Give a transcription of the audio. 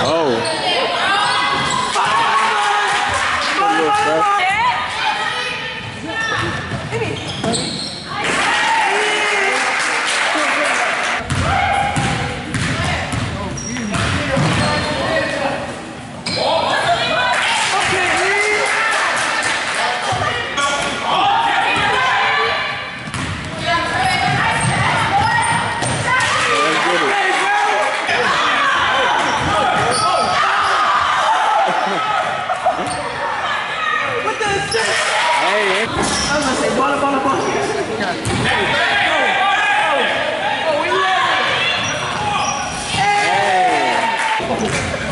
Oh. Ei, ei. Ah, mas aí, bola, bola, bola. Ei, ei, ei.